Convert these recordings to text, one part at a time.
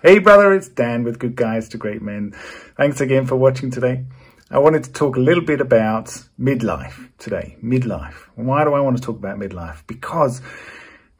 Hey brother, it's Dan with Good Guys to Great Men. Thanks again for watching today. I wanted to talk a little bit about midlife today. Midlife. Why do I want to talk about midlife? Because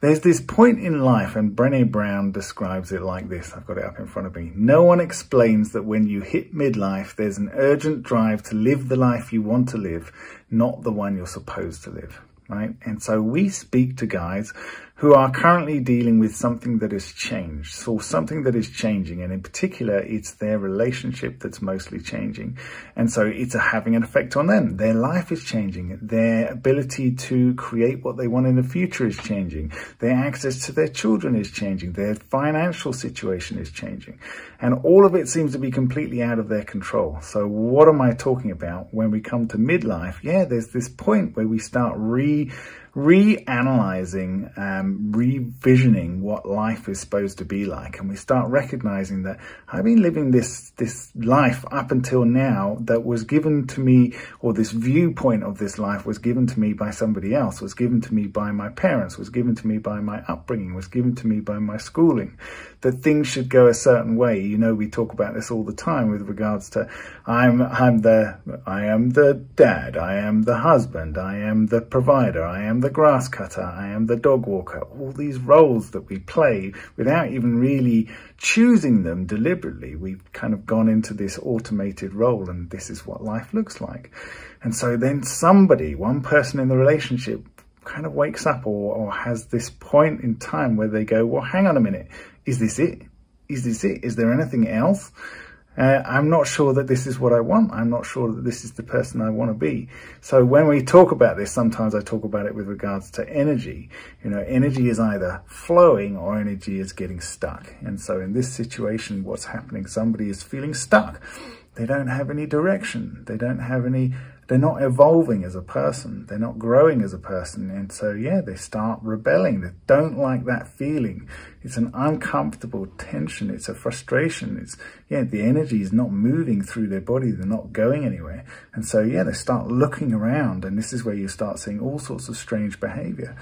there's this point in life, and Brené Brown describes it like this. I've got it up in front of me. No one explains that when you hit midlife, there's an urgent drive to live the life you want to live, not the one you're supposed to live right? And so we speak to guys who are currently dealing with something that has changed, so something that is changing. And in particular, it's their relationship that's mostly changing. And so it's having an effect on them. Their life is changing. Their ability to create what they want in the future is changing. Their access to their children is changing. Their financial situation is changing. And all of it seems to be completely out of their control. So what am I talking about when we come to midlife? Yeah, there's this point where we start re reanalyzing, um, revisioning what life is supposed to be like, and we start recognizing that I've been living this this life up until now that was given to me, or this viewpoint of this life was given to me by somebody else, was given to me by my parents, was given to me by my upbringing, was given to me by my schooling. That things should go a certain way. You know, we talk about this all the time with regards to I'm I'm the I am the dad, I am the husband, I am the provider, I am the grass cutter, I am the dog walker. All these roles that we play without even really choosing them deliberately. We've kind of gone into this automated role and this is what life looks like. And so then somebody, one person in the relationship kind of wakes up or, or has this point in time where they go, well, hang on a minute. Is this it? Is this it? Is there anything else? Uh, I'm not sure that this is what I want. I'm not sure that this is the person I want to be. So when we talk about this, sometimes I talk about it with regards to energy. You know, energy is either flowing or energy is getting stuck. And so in this situation, what's happening? Somebody is feeling stuck. They don't have any direction. They don't have any they're not evolving as a person. They're not growing as a person. And so, yeah, they start rebelling. They don't like that feeling. It's an uncomfortable tension. It's a frustration. It's, yeah, the energy is not moving through their body. They're not going anywhere. And so, yeah, they start looking around. And this is where you start seeing all sorts of strange behavior,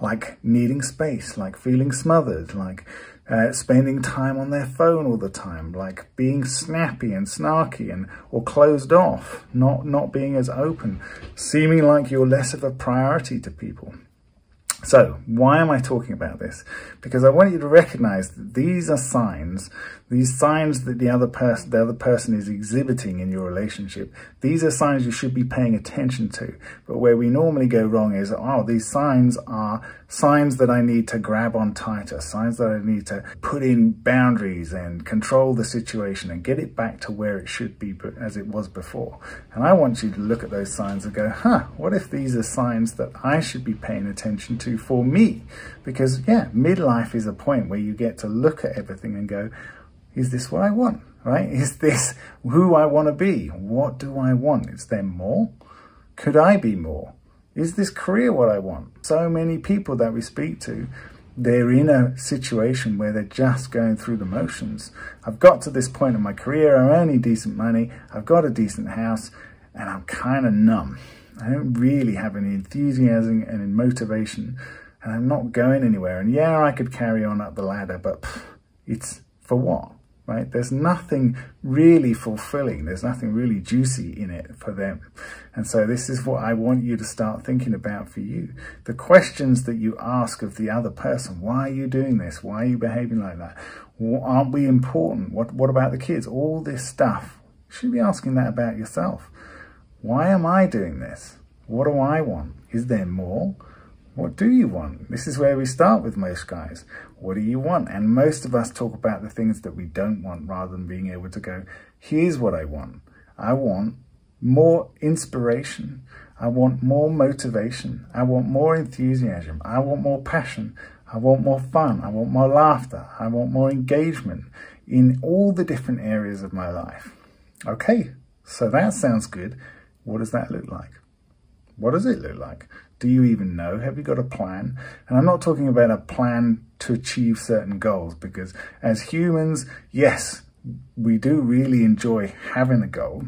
like needing space, like feeling smothered, like uh, spending time on their phone all the time, like being snappy and snarky and or closed off, not not being as open, seeming like you're less of a priority to people. So why am I talking about this? Because I want you to recognize that these are signs, these signs that the other person, the other person is exhibiting in your relationship. These are signs you should be paying attention to. But where we normally go wrong is, oh, these signs are signs that I need to grab on tighter, signs that I need to put in boundaries and control the situation and get it back to where it should be as it was before. And I want you to look at those signs and go, huh, what if these are signs that I should be paying attention to for me? Because yeah, midlife is a point where you get to look at everything and go, is this what I want, right? Is this who I want to be? What do I want? Is there more? Could I be more? Is this career what I want? So many people that we speak to, they're in a situation where they're just going through the motions. I've got to this point in my career, I'm earning decent money, I've got a decent house, and I'm kind of numb. I don't really have any enthusiasm and motivation, and I'm not going anywhere. And yeah, I could carry on up the ladder, but pff, it's for what? right? There's nothing really fulfilling. There's nothing really juicy in it for them. And so this is what I want you to start thinking about for you. The questions that you ask of the other person, why are you doing this? Why are you behaving like that? Aren't we important? What, what about the kids? All this stuff. You should be asking that about yourself. Why am I doing this? What do I want? Is there more? What do you want? This is where we start with most guys. What do you want? And most of us talk about the things that we don't want rather than being able to go, here's what I want. I want more inspiration. I want more motivation. I want more enthusiasm. I want more passion. I want more fun. I want more laughter. I want more engagement in all the different areas of my life. Okay, so that sounds good. What does that look like? What does it look like? Do you even know? Have you got a plan? And I'm not talking about a plan to achieve certain goals because as humans, yes, we do really enjoy having a goal.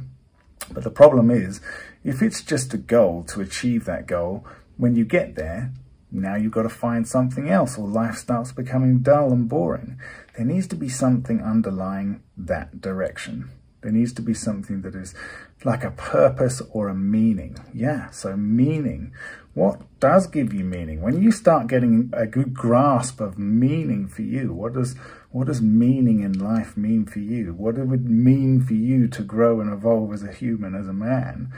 But the problem is, if it's just a goal to achieve that goal, when you get there, now you've got to find something else or life starts becoming dull and boring. There needs to be something underlying that direction. There needs to be something that is like a purpose or a meaning. Yeah, so meaning. What does give you meaning? When you start getting a good grasp of meaning for you, what does what does meaning in life mean for you? What it would mean for you to grow and evolve as a human, as a man?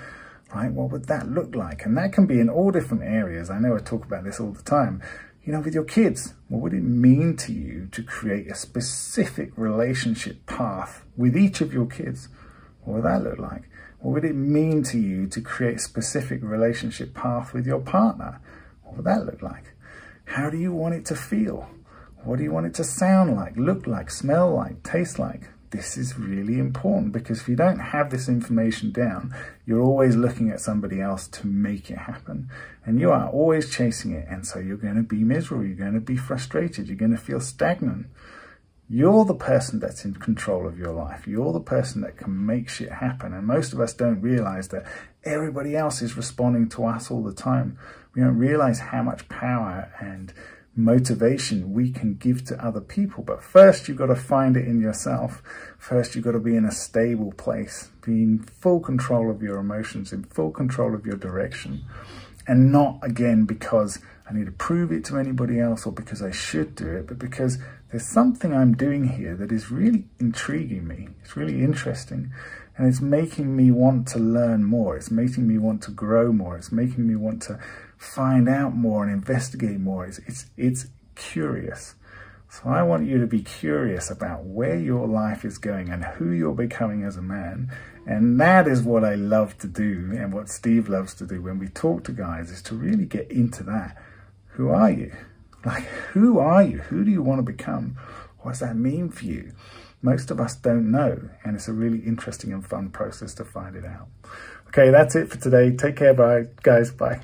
Right? What would that look like? And that can be in all different areas. I know I talk about this all the time you know, with your kids, what would it mean to you to create a specific relationship path with each of your kids? What would that look like? What would it mean to you to create a specific relationship path with your partner? What would that look like? How do you want it to feel? What do you want it to sound like, look like, smell like, taste like? This is really important because if you don't have this information down, you're always looking at somebody else to make it happen. And you are always chasing it. And so you're going to be miserable. You're going to be frustrated. You're going to feel stagnant. You're the person that's in control of your life. You're the person that can make shit happen. And most of us don't realize that everybody else is responding to us all the time. We don't realize how much power and motivation we can give to other people. But first, you've got to find it in yourself. First, you've got to be in a stable place, be in full control of your emotions, in full control of your direction. And not, again, because I need to prove it to anybody else or because I should do it, but because there's something I'm doing here that is really intriguing me. It's really interesting. And it's making me want to learn more. It's making me want to grow more. It's making me want to find out more and investigate more. It's, it's, it's curious. So I want you to be curious about where your life is going and who you're becoming as a man. And that is what I love to do and what Steve loves to do when we talk to guys is to really get into that. Who are you? Like, who are you? Who do you want to become? What does that mean for you? Most of us don't know, and it's a really interesting and fun process to find it out. Okay, that's it for today. Take care, bye, guys. Bye.